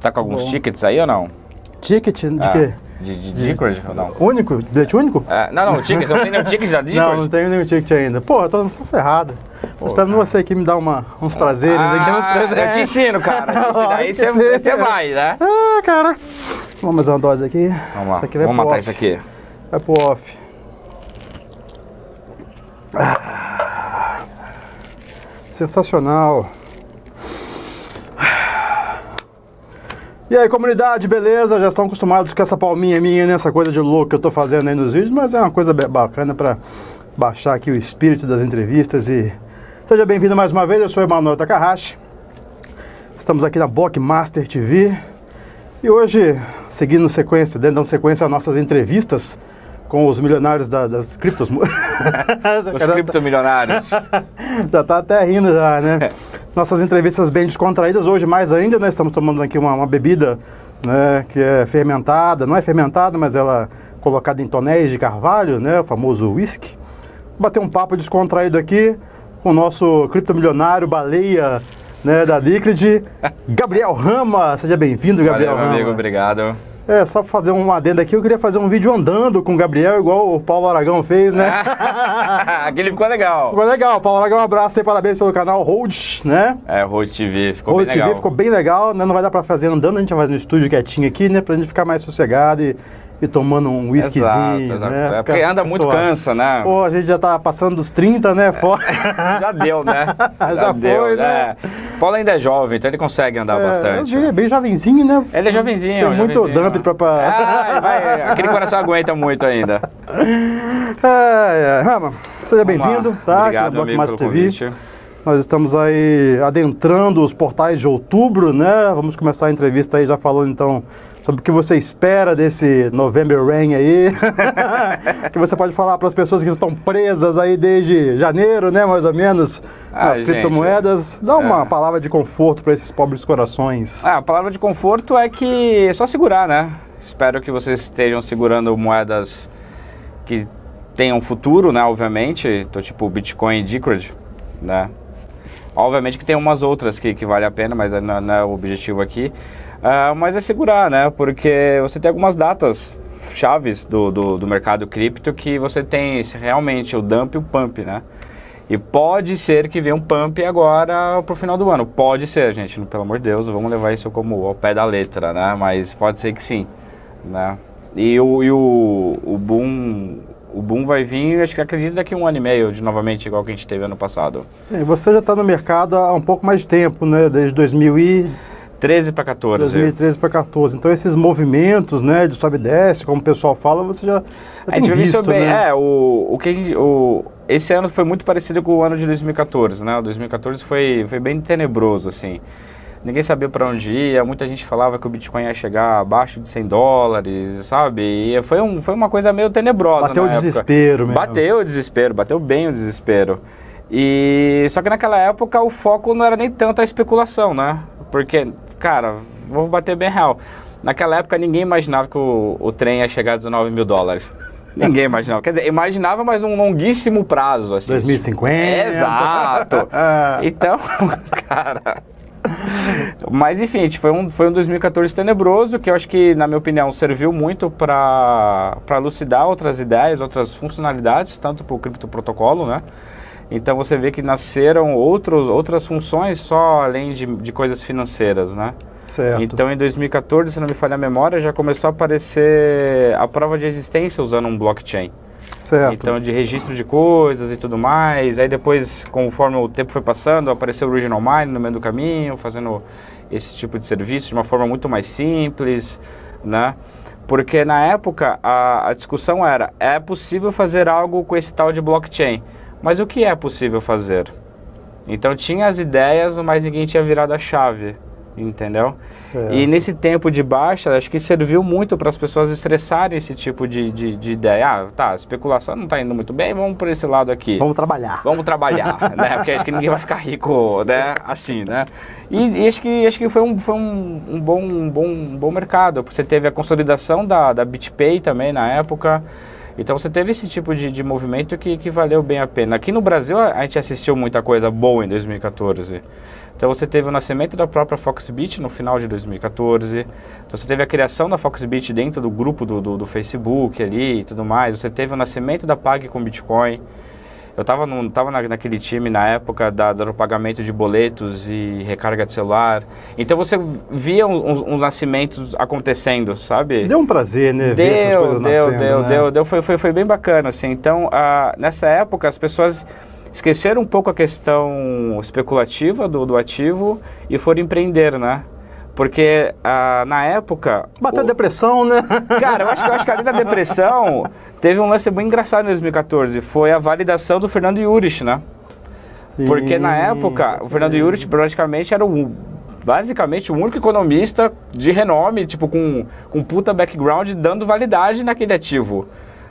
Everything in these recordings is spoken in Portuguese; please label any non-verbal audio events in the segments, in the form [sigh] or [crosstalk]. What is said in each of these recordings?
Você tá com alguns Bom. tickets aí ou não? Ticket de Ah, quê? De, de Discord ou não? Único? Bilhete único? É, não, não, tickets, não tem nenhum ticket da Discord? [laughs] Não, não tenho nenhum ticket ainda. Pô, eu tô, tô ferrado. Tô esperando você aqui me dar uma, uns prazeres aqui, Ah, eu te ensino, cara. eu te [laughs] ensino. Aí você você vai, né? Ah, cara. Vamos mais uma dose aqui. Vamos lá, aqui vamos matar off. isso aqui. Vai pro off. Ah. Sensacional. E aí, comunidade, beleza? Já estão acostumados com essa palminha minha, nessa coisa de louco que eu tô fazendo aí nos vídeos, mas é uma coisa bacana para baixar aqui o espírito das entrevistas e seja bem-vindo mais uma vez. Eu sou Emanuel Takahashi. Estamos aqui na Blockmaster TV e hoje, seguindo sequência, dando sequência às nossas entrevistas com os milionários da- das criptos. [laughs] Os criptomilionários. [laughs] já tá até rindo já, né? [laughs] Nossas entrevistas bem descontraídas hoje mais ainda, né? Estamos tomando aqui uma, uma bebida, né? Que é fermentada, não é fermentada, mas ela é colocada em tonéis de carvalho, né? O famoso whisky. Bater um papo descontraído aqui com o nosso criptomilionário baleia, né? Da Decred, Gabriel Rama. Seja bem-vindo, Gabriel Valeu, Rama. amigo, obrigado. É, só pra fazer um adendo aqui, eu queria fazer um vídeo andando com o Gabriel, igual o Paulo Aragão fez, né? [laughs] Aquele ficou legal. Ficou legal, Paulo Aragão, um abraço aí, parabéns pelo canal Hold, né? É, Road TV, ficou Hold bem TV legal. ficou bem legal, né? Não vai dar pra fazer andando, a gente vai no estúdio quietinho aqui, né? Pra gente ficar mais sossegado e, e tomando um whiskyzinho, Exato, exato. né? É porque anda muito, suave. cansa, né? Pô, a gente já tá passando dos 30, né? Fora. [laughs] Já deu, né? [laughs] Já foi, né? É. Paulo ainda é jovem, então ele consegue andar É, bastante. vi, é bem jovenzinho, né? Ele é jovenzinho. Tem muito jovenzinho. dump pra- pra- Ah, vai, aquele coração aguenta muito ainda. [laughs] É, é. Rama, seja bem-vindo, tá? Obrigado, meu amigo, Blockmaster pelo TV. convite. Nós estamos aí adentrando os portais de outubro, né? Vamos começar a entrevista aí já falando então sobre o que você espera desse November Rain aí. [laughs] que você pode falar para as pessoas que estão presas aí desde janeiro, né, mais ou menos, Ah, nas gente, criptomoedas. Dá uma é. palavra de conforto para esses pobres corações. Ah, a palavra de conforto é que é só segurar, né? Espero que vocês estejam segurando moedas que tenham futuro, né? Obviamente, tô tipo Bitcoin e Decred, né? Obviamente que tem umas outras que, que vale a pena, mas não, não é o objetivo aqui. Ah, mas é segurar, né? Porque você tem algumas datas chaves do, do, do mercado cripto que você tem realmente o dump e o pump, né? E pode ser que venha um pump agora pro final do ano. Pode ser, gente. Pelo amor de Deus, vamos levar isso como ao pé da letra, né? Mas pode ser que sim, né? E o, e o, o boom... O boom vai vir, acho que acredito daqui um ano e meio, de novamente, igual que a gente teve ano passado. E você já está no mercado há um pouco mais de tempo, né? Desde 2000 e 13 para 14. 2013 para 14. Então esses movimentos, né, de sobe e desce, como o pessoal fala, você já, já A gente visto, bem. né? É, o, o que a gente. O, esse ano foi muito parecido com o ano de 2014, né? O 2014 foi, foi bem tenebroso, assim. Ninguém sabia para onde ia, muita gente falava que o Bitcoin ia chegar abaixo de 100 dólares, sabe? E foi, um, foi uma coisa meio tenebrosa. Bateu o época. desespero mesmo. Bateu o desespero, bateu bem o desespero. E só que naquela época o foco não era nem tanto a especulação, né? Porque, cara, vou bater bem real. Naquela época ninguém imaginava que o, o trem ia chegar a 19 mil dólares. Ninguém imaginava. Quer dizer, imaginava, mas um longuíssimo prazo, assim. 2050. Exato. Ah. [laughs] Então, [laughs] cara. Mas enfim, gente, foi um, foi um 2014 tenebroso que eu acho que, na minha opinião, serviu muito para elucidar outras ideias, outras funcionalidades, tanto para o criptoprotocolo, né? Então você vê que nasceram outros, outras funções só além de, de coisas financeiras, né? Certo. Então em 2014, se não me falha a memória, já começou a aparecer a prova de existência usando um blockchain. certo. Então, de registro de coisas e tudo mais. Aí depois, conforme o tempo foi passando, apareceu o Regional Mine no meio do caminho, fazendo esse tipo de serviço de uma forma muito mais simples, né? Porque na época a, a discussão era, é possível fazer algo com esse tal de blockchain, mas o que é possível fazer? Então tinha as ideias, mas ninguém tinha virado a chave, entendeu? Certo. E nesse tempo de baixa, acho que serviu muito para as pessoas estressarem esse tipo de, de, de ideia. Ah, tá, a especulação não está indo muito bem, vamos por esse lado aqui. Vamos trabalhar. Vamos trabalhar, [laughs] né? Porque acho que ninguém vai ficar rico, né? Assim, né? E, e acho que, acho que foi, um, foi um, um bom, um, bom, um bom mercado, porque você teve a consolidação da, da BitPay também na época. Então você teve esse tipo de, de movimento que, que valeu bem a pena. Aqui no Brasil a, a gente assistiu muita coisa boa em 2014. Então você teve o nascimento da própria Foxbit no final de 2014. Então você teve a criação da Foxbit dentro do grupo do, do, do Facebook ali e tudo mais. Você teve o nascimento da Pag com Bitcoin. Eu estava tava na, naquele time na época da, do pagamento de boletos e recarga de celular. Então você via uns, uns nascimentos acontecendo, sabe? Deu um prazer, né? Deu, ver essas coisas deu, nascendo, deu, né? deu, deu. Foi, foi, foi bem bacana, assim. Então, ah, nessa época, as pessoas esqueceram um pouco a questão especulativa do, do ativo e foram empreender, né? Porque ah, na época. Bateu o- depressão, né? Cara, eu acho, que- eu acho que ali da depressão teve um lance bem engraçado em 2014. Foi a validação do Fernando Yurich, né? Porque na época, o Fernando Yurich praticamente era o, basicamente o único economista de renome, tipo, com, com puta background, dando validade naquele ativo,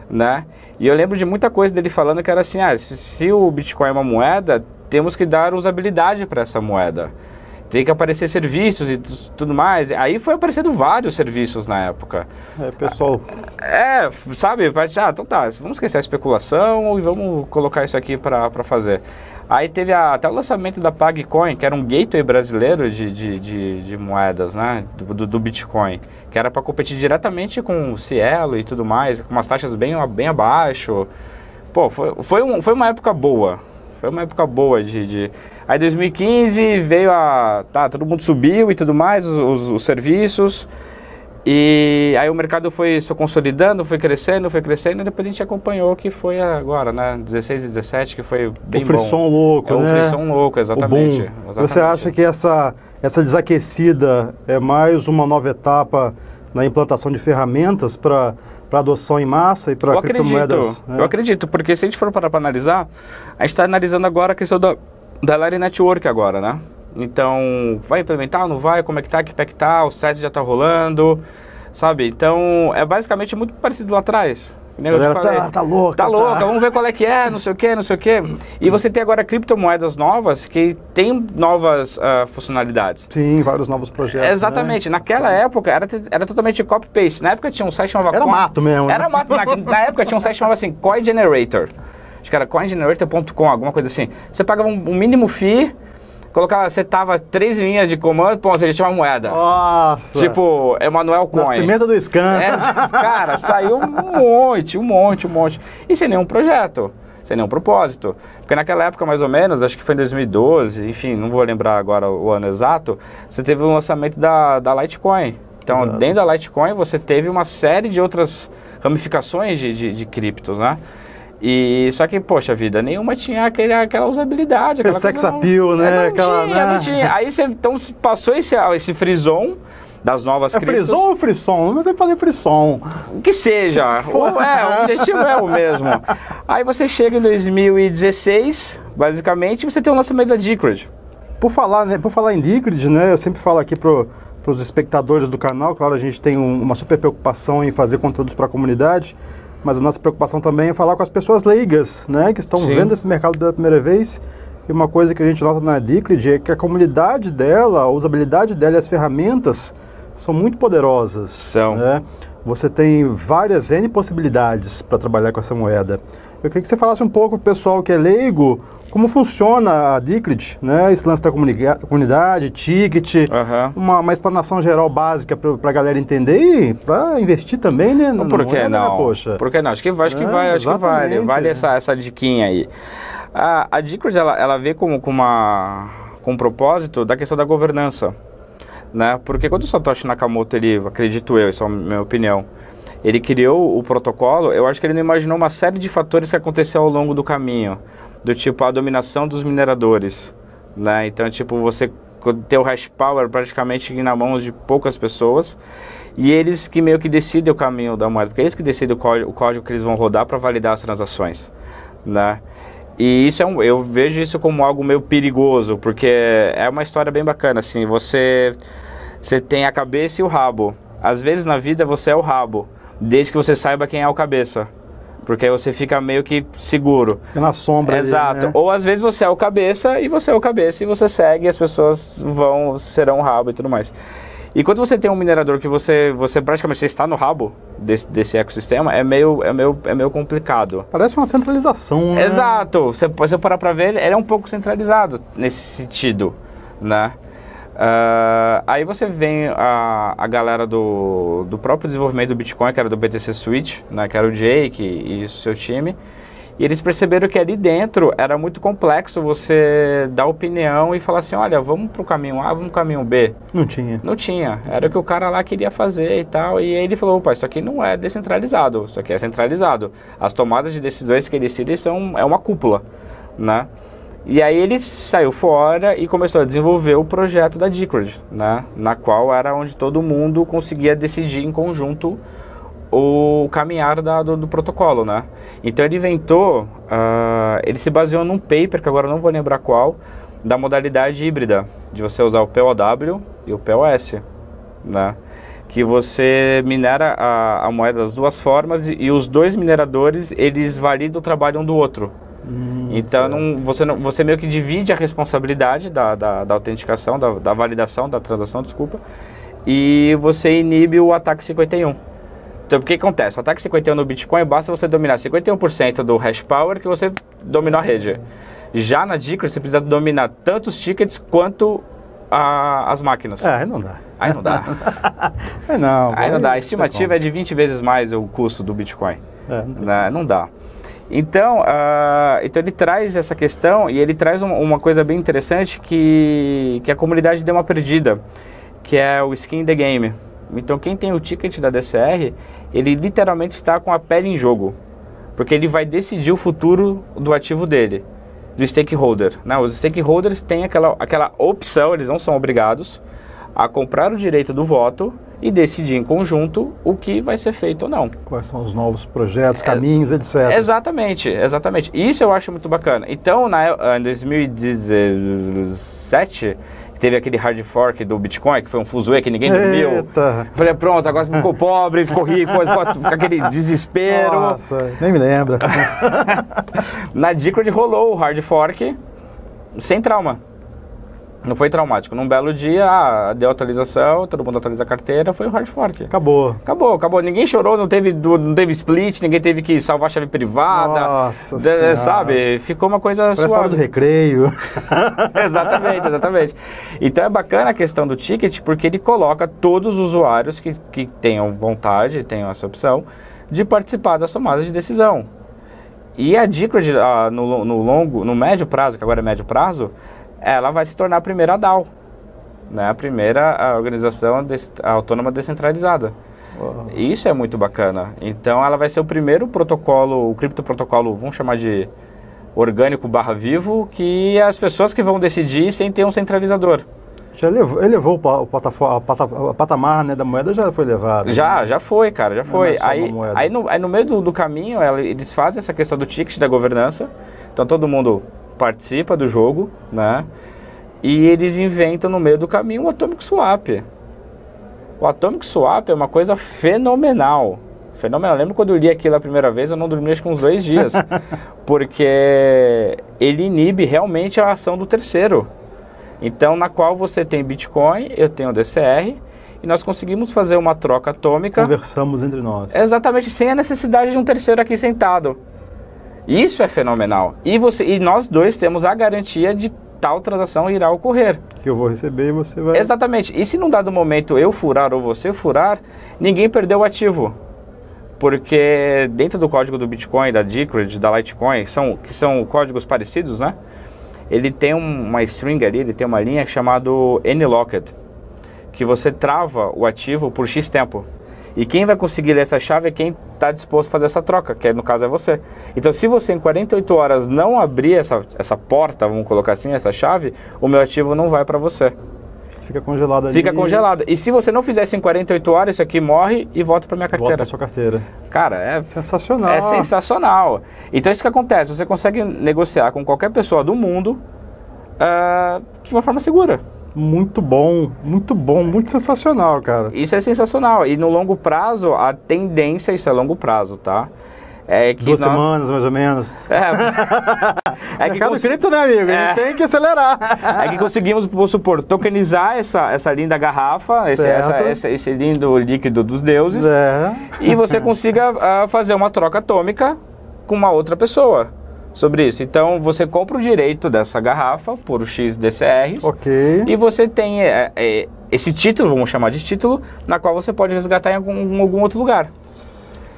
né? E eu lembro de muita coisa dele falando que era assim, ah, se, se o Bitcoin é uma moeda, temos que dar usabilidade para essa moeda. Tem que aparecer serviços e tu- tudo mais. Aí foi aparecendo vários serviços na época. É, pessoal, É, sabe? Ah, então tá, vamos esquecer a especulação e vamos colocar isso aqui para fazer. Aí teve a- até o lançamento da PagCoin, que era um gateway brasileiro de, de, de, de moedas, né? Do, do, do Bitcoin. Que era para competir diretamente com o Cielo e tudo mais, com umas taxas bem, bem abaixo. Pô, foi, foi, um, foi uma época boa. Foi uma época boa de, de... Aí 2015 veio a... Tá, todo mundo subiu e tudo mais, os, os- os serviços. E aí o mercado foi se consolidando, foi crescendo, foi crescendo, e depois a gente acompanhou que foi agora, né? 16 e 17, que foi bem o frisson bom. louco, É o né? frisson louco, O exatamente. exatamente. Você acha que essa, essa desaquecida é mais uma nova etapa na implantação de ferramentas para adoção em massa e para Eu acredito, criptomoedas? né? eu acredito, porque se a gente for parar para analisar, a gente está analisando agora a questão da, da Lightning Network agora, né? Então, vai implementar, não vai? Como é que tá, que pé que tá? O site já tá rolando, sabe? Então, é basicamente muito parecido lá atrás. eu falei. tá, tá louca. Tá louca, vamos ver qual é que é, não sei o que, não sei o que. E você tem agora criptomoedas novas que tem novas ah, funcionalidades. Sim, vários novos projetos. Exatamente, né? naquela época era, era totalmente copy-paste. Na época tinha um site chamado Era mato mesmo, né? Era mato. Na, na época tinha um site chamado assim, Coin Generator. Acho que era coingenerator.com, alguma coisa assim. Você pagava um, um mínimo fee, colocava, você tava três linhas de comando, pô, você já tinha uma moeda. Nossa! Tipo, Emanuel Coin. Nascimento do Scan. É, cara, saiu um monte, um monte, um monte. E sem nenhum projeto, sem nenhum propósito. Porque naquela época, mais ou menos, acho que foi em 2012, enfim, não vou lembrar agora o ano exato, você teve o lançamento da, da Litecoin. Então, Exato. dentro da Litecoin, você teve uma série de outras ramificações de, de, de criptos, né? E só que, poxa vida, nenhuma tinha aquele, aquela usabilidade. Aquela sex não- appeal, né? É, não Aquela, tinha, né? não tinha. Aí você então se passou esse, esse frison das novas É criptos. frisson ou frisson? Mas eu falei frisson. Que seja. For. Ou é, o objetivo é o mesmo. Aí você chega em 2016, basicamente, e você tem o lançamento da Decred. Por falar, né, por falar em Liquid, né, eu sempre falo aqui para os espectadores do canal, claro, a gente tem um- uma super preocupação em fazer conteúdos para a comunidade, mas a nossa preocupação também é falar com as pessoas leigas, né, que estão Sim. vendo esse mercado pela primeira vez. E uma coisa que a gente nota na Liquid é que a comunidade dela, a usabilidade dela e as ferramentas são muito poderosas. São. né? Você tem várias N possibilidades para trabalhar com essa moeda. Eu queria que você falasse um pouco para o pessoal que é leigo, como funciona a Decred, né? Esse lance da comunidade, ticket, Aham. uma, uma explanação geral básica para a galera entender e para investir também, né? na Por que né, não? Poxa. Por que não? Acho que, acho que É, vai, acho que vale. Vale é. essa, essa diquinha aí. A, a ela, ela vê como com uma com um propósito da questão da governança, né? Porque quando o Satoshi Nakamoto, ele, acredito eu, isso é a minha opinião, ele criou o protocolo, eu acho que ele não imaginou uma série de fatores que aconteceu ao longo do caminho, do tipo a dominação dos mineradores, né? Então, tipo, você ter o hash power praticamente na mãos de poucas pessoas e eles que meio que decidem o caminho da moeda, porque eles que decidem o código, o código que eles vão rodar para validar as transações, né? E isso é um, eu vejo isso como algo meio perigoso, porque é uma história bem bacana, assim, você você tem a cabeça e o rabo. Às vezes na vida você é o rabo, desde que você saiba quem é o cabeça. Porque aí você fica meio que seguro. Fica na sombra. ali, Exato. né? Ou às vezes você é o cabeça e você é o cabeça e você segue e as pessoas vão, serão o rabo e tudo mais. E quando você tem um minerador que você, você praticamente você está no rabo desse, desse ecossistema, é meio, é, meio, é meio complicado. Parece uma centralização, né? Exato. Você, você parar pra ver, ele é um pouco centralizado nesse sentido. né? Uh, aí você vem a, a galera do, do próprio desenvolvimento do Bitcoin, que era do BTC Switch, né, que era o Jake e, e o seu time, e eles perceberam que ali dentro era muito complexo você dar opinião e falar assim, olha, vamos para o caminho A, vamos para o caminho B. Não tinha. Não tinha. Era o que o cara lá queria fazer e tal. E aí ele falou, opa, isso aqui não é descentralizado, isso aqui é centralizado. As tomadas de decisões que decidem são, é uma cúpula, né? E aí ele saiu fora e começou a desenvolver o projeto da Decred, né? Na qual era onde todo mundo conseguia decidir em conjunto o caminhar da, do, do, protocolo, né? Então ele inventou, uh, ele se baseou num paper, que agora não vou lembrar qual, da modalidade híbrida, de você usar o POW e o POS, né? Que você minera a, a moeda das duas formas e, e, os dois mineradores, eles validam o trabalho um do outro. Hum, então não, você, não, você meio que divide a responsabilidade da, da, da autenticação, da, da validação da transação, desculpa, e você inibe o ataque 51. Então, o que acontece? O ataque 51 no Bitcoin, basta você dominar 51% do hash power que você dominou a rede. Já na Decred, você precisa dominar tanto os tickets quanto a, as máquinas. É, aí não dá. Aí não dá. [laughs] aí não. Aí não dá. A estimativa é de 20 vezes mais o custo do Bitcoin. É, não, né? não dá. Então, uh, então ele traz essa questão e ele traz um, uma coisa bem interessante que, que a comunidade deu uma perdida, que é o skin in the game. Então quem tem o ticket da DCR, ele literalmente está com a pele em jogo, porque ele vai decidir o futuro do ativo dele, do stakeholder. Né? Os stakeholders têm aquela, aquela opção, eles não são obrigados a comprar o direito do voto e decidir em conjunto o que vai ser feito ou não. Quais são os novos projetos, caminhos, é, etc. Exatamente, exatamente. Isso eu acho muito bacana. Então, na, em 2017, teve aquele hard fork do Bitcoin, que foi um fuzuê que ninguém dormiu. Eita. Falei, pronto, agora ficou pobre, ficou rico, fica aquele desespero. Nossa, nem me lembra. [laughs] Na Decred rolou o hard fork sem trauma. Não foi traumático. Num belo dia, ah, deu atualização, todo mundo atualiza a carteira, foi o hard fork. Acabou. Acabou, acabou. Ninguém chorou, não teve, não teve split, ninguém teve que salvar a chave privada. Nossa de, Sabe? Ficou uma coisa Parece suave. do recreio. [laughs] exatamente, exatamente. Então é bacana a questão do ticket, porque ele coloca todos os usuários que, que tenham vontade, tenham essa opção, de participar das tomadas de decisão. E a dica de, ah, no, no longo, no médio prazo, que agora é médio prazo, ela vai se tornar a primeira DAO, né? a primeira a organização autônoma descentralizada. Uhum. Isso é muito bacana. Então ela vai ser o primeiro protocolo, o criptoprotocolo, vamos chamar de orgânico barra vivo, que as pessoas que vão decidir sem ter um centralizador. Já elevou, elevou o, o, patamar né, da moeda, já foi levado. Já, né? já foi, cara, já foi. É aí, aí, no, aí no meio do, do caminho, eles fazem essa questão do ticket da governança. Então todo mundo participa do jogo, né? E eles inventam no meio do caminho o Atomic Swap. O Atomic Swap é uma coisa fenomenal. Fenomenal. Eu lembro quando eu li aquilo a primeira vez, eu não dormi acho que uns dois dias. [laughs] porque ele inibe realmente a ação do terceiro. Então, na qual você tem Bitcoin, eu tenho DCR, e nós conseguimos fazer uma troca atômica. Conversamos entre nós. Exatamente, sem a necessidade de um terceiro aqui sentado. Isso é fenomenal. E, você, e nós dois temos a garantia de tal transação irá ocorrer. Que eu vou receber e você vai. Exatamente. E se num dado momento eu furar ou você furar, ninguém perdeu o ativo. Porque dentro do código do Bitcoin, da Decred, da Litecoin, são, que são códigos parecidos, né? Ele tem uma string ali, ele tem uma linha chamado nlocked, que você trava o ativo por X tempo. E quem vai conseguir ler essa chave é quem está disposto a fazer essa troca, que no caso é você. Então, se você em 48 horas não abrir essa, essa porta, vamos colocar assim, essa chave, o meu ativo não vai para você. Fica congelado ali. Fica congelado. E se você não fizer isso em 48 horas, isso aqui morre e volta para minha carteira. Volta para sua carteira. Cara, é sensacional. É sensacional. Então, isso que acontece. Você consegue negociar com qualquer pessoa do mundo uh, de uma forma segura muito bom, muito bom, muito sensacional, cara. Isso é sensacional. E no longo prazo, a tendência, isso é longo prazo, tá? É que Duas nós... semanas, mais ou menos. [laughs] É, [laughs] é que cons... cripto, né, amigo? É... A gente tem que acelerar. É que conseguimos, por supor, tokenizar essa, essa linda garrafa, esse, essa, esse, esse, lindo líquido dos deuses, é. e você consiga uh, fazer uma troca atômica com uma outra pessoa. Sobre isso. Então você compra o direito dessa garrafa por X DCRs Ok. e você tem é, é, esse título, vamos chamar de título, na qual você pode resgatar em algum, algum outro lugar.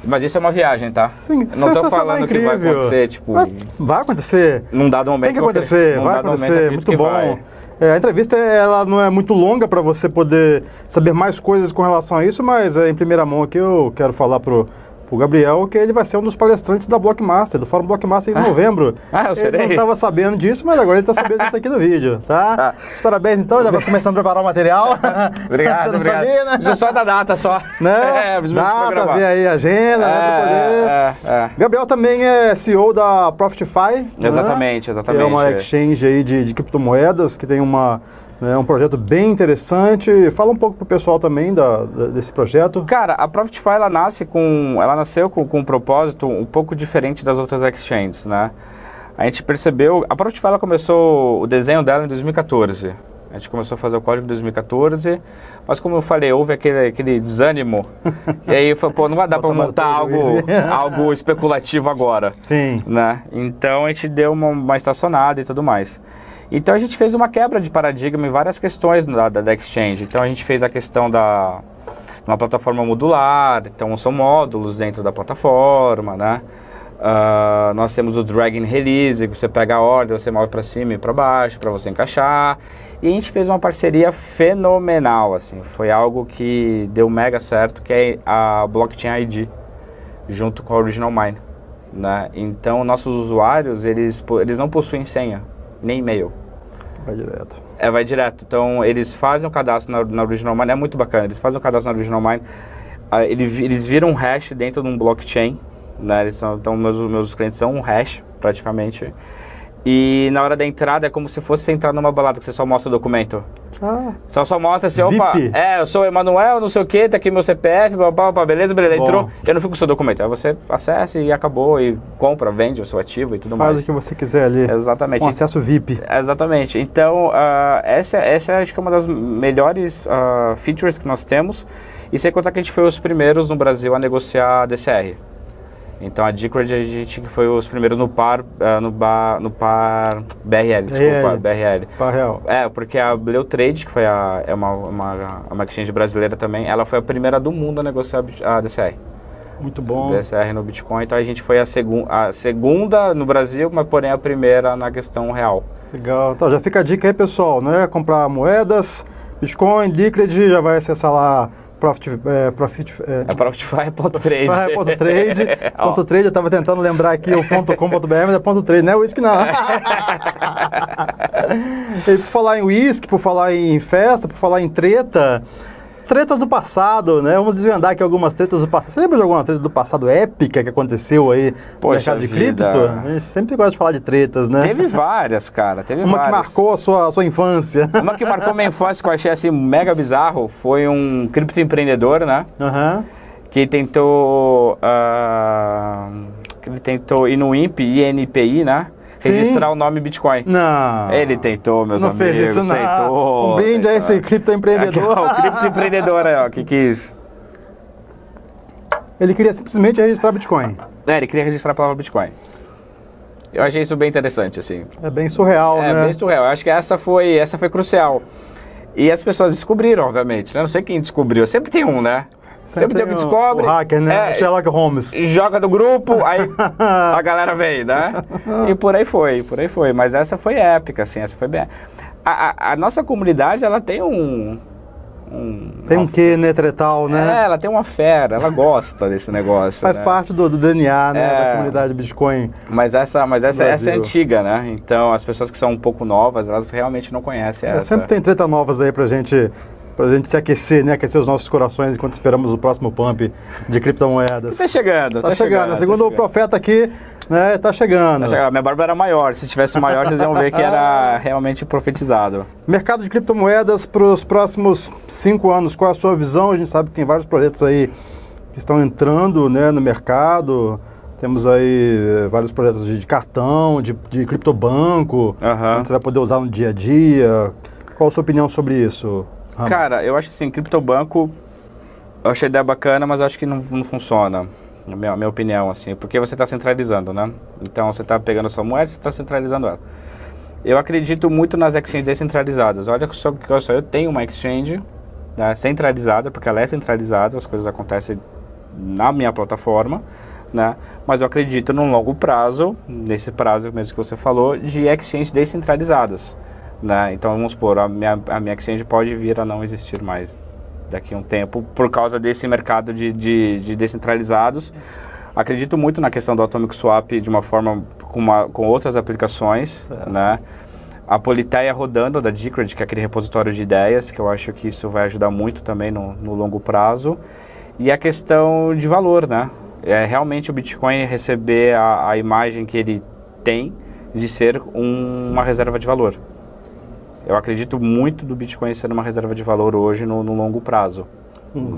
Mas isso é uma viagem, tá? Sim, Não tô falando que vai incrível. acontecer, tipo, Vai, vai acontecer. num dado momento. Tem que acontecer, vai acontecer, muito bom. vai. É, a entrevista ela não é muito longa para você poder saber mais coisas com relação a isso, mas é, em primeira mão aqui eu quero falar pro, pro Gabriel que ele vai ser um dos palestrantes da Blockmaster, do Fórum Blockmaster em novembro. Ah, eu Ele serei? não estava sabendo disso, mas agora ele está sabendo disso aqui no vídeo, tá? Ah. Os parabéns então, já vai começando a preparar o material. [laughs] Obrigado, obrigado. sabia, né? Isso só da data, só. Né? [laughs] É, Data, ver aí a agenda, né. É, é, é. Gabriel também é CEO da Profitify. né? Exatamente, Que exatamente. é uma exchange aí de, de criptomoedas que tem uma, né, um projeto bem interessante. Fala um pouco pro pessoal também da, da- desse projeto. Cara, a Profitify ela nasce com, ela nasceu com, com um propósito um pouco diferente das outras exchanges, né? A gente percebeu, a Profitify ela começou o desenho dela em 2014. A gente começou a fazer o código em 2014, mas como eu falei, houve aquele, aquele desânimo. [laughs] e aí foi, pô, não vai dar para montar algo, [laughs] algo especulativo agora. Sim. né? Então a gente deu uma, uma estacionada e tudo mais. Então a gente fez uma quebra de paradigma em várias questões da, da, Exchange. Então a gente fez a questão da uma plataforma modular, então são módulos dentro da plataforma, né? Ah, nós temos o drag and release, que você pega a ordem, você move para cima e para baixo para você encaixar. E a gente fez uma parceria fenomenal, assim. Foi algo que deu mega certo, que é a Blockchain ID, junto com a Original Mine né? Então nossos usuários eles eles não possuem senha nem e-mail. Vai direto. É, vai direto. Então eles fazem o cadastro na, na Original Mine, é muito bacana. Eles fazem o cadastro na Original Mine, ah, ele vi- eles viram um hash dentro de um blockchain, né? Eles são, então meus meus clientes são um hash praticamente. E na hora da entrada é como se fosse entrar numa balada que você só mostra o documento. Ah, Só só mostra assim, opa, VIP. é, eu sou o Emanuel, não sei o que, tá aqui meu CPF, blá, blá, blá, beleza, beleza, Bom. entrou, eu não fico com o seu documento. Aí você acessa e acabou, e compra, vende o seu ativo e tudo faz mais. o que você quiser ali. Exatamente. Com acesso VIP. Exatamente. Então, ah, essa, essa acho que é uma das melhores ah, features que nós temos. E sem contar que a gente foi os primeiros no Brasil a negociar DCR. Então, a Decred, a gente que foi os primeiros no par, ah, no, ba, no par BRL, desculpa, BRL. Para real. É, porque a Bleu Trade, que foi a, é uma, uma, uma exchange brasileira também, ela foi a primeira do mundo a negociar a DCR. Muito bom. DCR no Bitcoin. Então, a gente foi a, segun, a segunda no Brasil, mas porém a primeira na questão real. Legal. Então já fica a dica aí, pessoal, né? Comprar moedas, Bitcoin, Decred, já vai acessar lá Profit, é, Profit, é, É Profitify.trade. [laughs] Ponto trade. eu tava tentando lembrar aqui o ponto .com.br, mas é ponto trade, não é whisky não. [laughs] e por falar em whisky, por falar em festa, por falar em treta, tretas do passado, né? Vamos desvendar aqui algumas tretas do passado. Você lembra de alguma treta do passado épica que aconteceu aí no Poxa mercado de cripto? A gente sempre gosta de falar de tretas, né? Teve várias, cara. Teve Uma que várias. marcou a sua, a sua infância. [laughs] Uma que marcou minha infância que eu achei assim mega bizarro foi um criptoempreendedor, né? Aham. Que tentou. que ele tentou ir no INPE, INPI, né? Sim. Registrar o nome Bitcoin. Não. Ele tentou, meus não amigos. fez isso, não. Tentou. Um brinde a esse criptoempreendedor. Ó, o criptoempreendedor aí, ó, que quis. Ele queria simplesmente registrar Bitcoin. É, ele queria registrar a palavra Bitcoin. Eu achei isso bem interessante, assim. É bem surreal, É, né? bem surreal. Eu acho que essa foi, essa foi crucial. E as pessoas descobriram, obviamente. né? Não sei quem descobriu. Sempre tem um, né? Sempre, tem um que descobre. O hacker, né? é, Sherlock Holmes. joga no grupo, aí [laughs] a galera vem, né? E por aí foi, por aí foi. Mas essa foi épica, assim, essa foi bem. A, a- a nossa comunidade, ela tem um. um Tem um quê, né, tretal, É, né? ela tem uma fera, ela gosta desse negócio. Faz né? parte do, do DNA, né, É. da comunidade Bitcoin. Mas essa, mas essa, essa é antiga, né? Então as pessoas que são um pouco novas, elas realmente não conhecem É, essa. sempre tem treta novas aí pra gente, pra gente se aquecer, né? Aquecer os nossos corações enquanto esperamos o próximo pump de criptomoedas. Tá chegando, Tá, tá, chegando, tá segundo o chegando. profeta aqui, né? Tá chegando. Tá chegando. A minha barba era maior. Se tivesse maior, vocês iam ver que era [laughs] realmente profetizado. Mercado de criptomoedas para os próximos cinco anos, qual é a sua visão? A gente sabe que tem vários projetos aí que estão entrando né, no mercado. Temos aí eh, vários projetos de, cartão, de, de criptobanco, Aham. onde você vai poder usar no dia a dia. Qual a sua opinião sobre isso? Cara, eu acho assim, criptobanco, eu achei a ideia bacana, mas eu acho que não, não funciona. Na minha, minha opinião, assim, porque você está centralizando, né? Então você está pegando a sua moeda, você está centralizando ela. Eu acredito muito nas exchanges descentralizadas. Olha só que só eu tenho uma exchange né, centralizada, porque ela é centralizada, as coisas acontecem na minha plataforma, né? Mas eu acredito num longo prazo, nesse prazo mesmo que você falou, de exchanges descentralizadas, né? Então vamos supor, a minha, a minha exchange pode vir a não existir mais daqui a um tempo por causa desse mercado de, de, de descentralizados. Acredito muito na questão do Atomic Swap de uma forma com, uma, com outras aplicações, é. né? A Politeia rodando da Decred, que é aquele repositório de ideias, que eu acho que isso vai ajudar muito também no, no longo prazo. E a questão de valor, né? É realmente o Bitcoin receber a, a imagem que ele tem de ser um, uma reserva de valor. Eu acredito muito do Bitcoin ser uma reserva de valor hoje no, no longo prazo.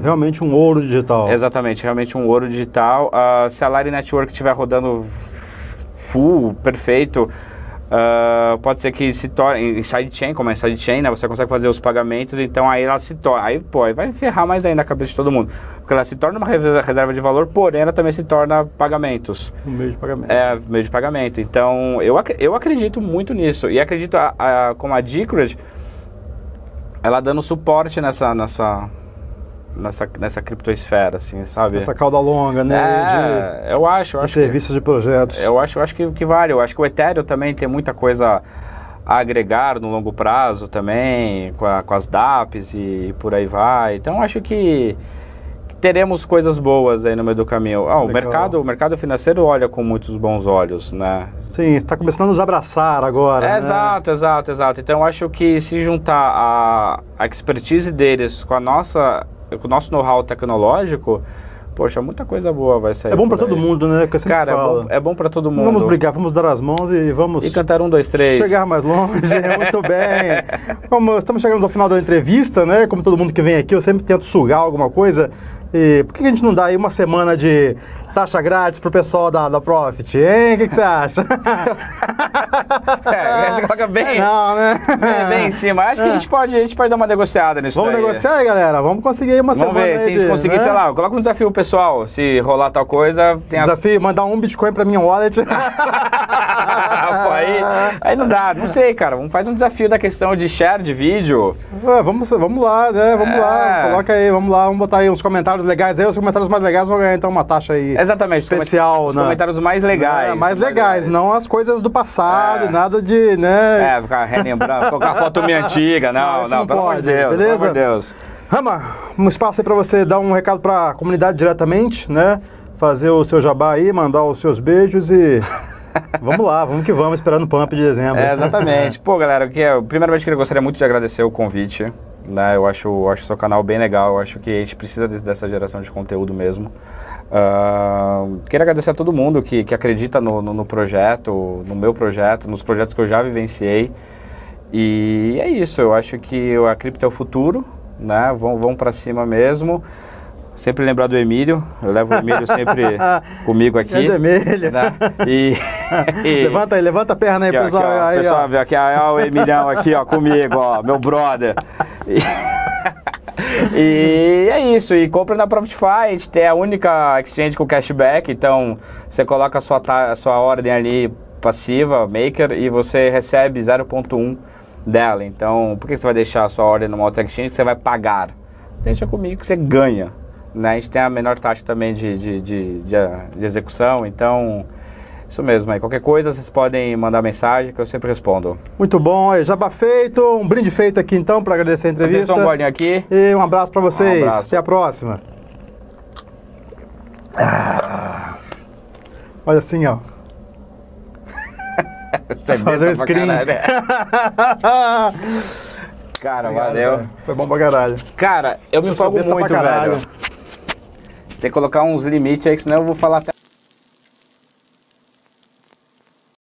Realmente um ouro digital. Exatamente, realmente um ouro digital. Uh, se a Lari Network estiver rodando full, perfeito, Uh, pode ser que se torne em sidechain, como é sidechain, né? Você consegue fazer os pagamentos, então aí ela se torna, aí pô, aí vai ferrar mais ainda a cabeça de todo mundo, porque ela se torna uma reserva de valor, porém ela também se torna pagamentos. Um meio de pagamento. É, meio de pagamento. Então eu, eu acredito muito nisso e acredito a, a, como a Decred, ela dando suporte nessa, nessa nessa, nessa criptosfera, assim, sabe? Essa cauda longa, né? É, de, eu acho. Eu acho serviços que, de projetos. Eu acho, eu acho que, que vale. Eu acho que o Ethereum também tem muita coisa a agregar no longo prazo também, com, a, com as DApps e por aí vai. Então, acho que teremos coisas boas aí no meio do caminho. Ah, o, mercado, o mercado financeiro olha com muitos bons olhos, né? Sim, está começando a nos abraçar agora. É, né? Exato, exato, exato. Então, eu acho que se juntar a, a expertise deles com a nossa com o nosso know-how tecnológico, poxa, muita coisa boa vai sair. É bom para todo mundo, né? Que Cara, é bom, é bom para todo mundo. Vamos brigar, vamos dar as mãos e vamos. E cantar um, dois, três. Chegar mais longe, muito bem. [laughs] Como estamos chegando ao final da entrevista, né? Como todo mundo que vem aqui, eu sempre tento sugar alguma coisa. E por que a gente não dá aí uma semana de taxa grátis pro pessoal da, da Profit, hein? O que, que você acha? [laughs] é, você coloca bem, é não, né? bem, [laughs] bem em cima. Acho que a, gente pode, a gente pode dar uma negociada nisso Vamos daí. negociar aí, galera? Vamos conseguir aí uma Vamos semana ver, se a gente de, conseguir, né? sei lá, coloca um desafio pessoal, se rolar tal coisa, tem as... Desafio, mandar um Bitcoin pra minha wallet. [laughs] Aí, aí não dá, não sei, cara. Vamos fazer um desafio da questão de share de vídeo. Ué, vamos, vamos lá, né? Vamos É. lá. Coloca aí, vamos lá, vamos botar aí uns comentários legais aí. Os comentários mais legais vão ganhar então uma taxa aí. Exatamente, Especial, os né? comentários mais legais. É, mais legais, não as coisas do passado, É. nada de, né? É, ficar relembrando, colocar foto minha antiga. Não, Não, não, não pelo amor de pode, Deus. beleza? Pelo amor de Deus. Rama, um espaço aí pra você dar um recado pra comunidade diretamente, né? Fazer o seu jabá aí, mandar os seus beijos e. [laughs] vamos lá, vamos que vamos, esperando o pump de dezembro. É, exatamente. [laughs] Pô, galera, que é, primeiramente eu gostaria muito de agradecer o convite. Né? Eu acho, eu acho o seu canal bem legal. Eu acho que a gente precisa desse- dessa geração de conteúdo mesmo. Ah, quero agradecer a todo mundo que, que acredita no, no, no projeto, no meu projeto, nos projetos que eu já vivenciei. E é isso, eu acho que a cripto é o futuro, né? Vão, vão para cima mesmo. Sempre lembrar do Emílio, eu levo o Emílio sempre [laughs] comigo aqui. É vermelho. né? E, [laughs] e- Levanta aí, levanta a perna aí, Aqui, pessoal. aqui, ó, aí, pessoal, ó. aqui, ó, o Emilhão aqui, ó, comigo, ó, meu brother. E, [laughs] [laughs] e é isso, e compra na Profitify, a gente tem a única exchange com cashback, então você coloca a sua, a sua ordem ali passiva, maker, e você recebe 0.1 dela. Então, por que você vai deixar a sua ordem numa outra exchange que você vai pagar? Deixa comigo que você ganha. Né? A gente tem a menor taxa também de, de, de, de, de execução, então... Isso mesmo, aí qualquer coisa vocês podem mandar mensagem que eu sempre respondo. Muito bom, aí, jabá feito, um brinde feito aqui então para agradecer a entrevista. só um bolinho aqui. E um abraço para vocês. Um abraço. Até a próxima. Ah. Olha assim, ó. [laughs] Você Fazer um pra screen. caralho, né? [laughs] Cara, valeu. Foi bom pra caralho. Cara, eu me empolgo muito, velho. Você tem que colocar uns limites aí, que senão eu vou falar até